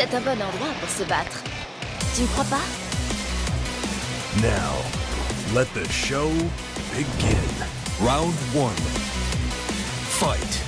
C'est un bon endroit pour se battre. Tu ne crois pas? Now, let the show begin. Round one. Fight.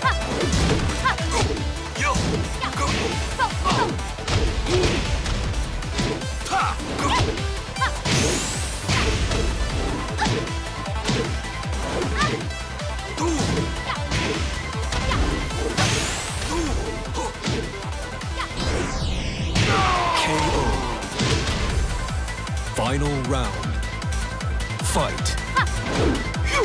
Ha! Final round. Fight.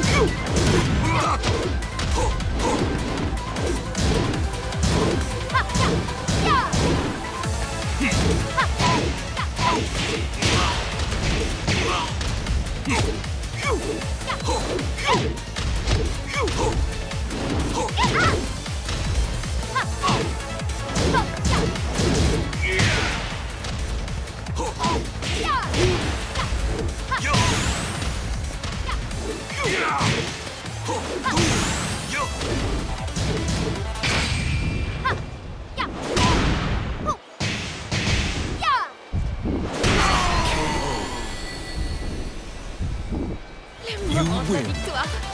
victoire.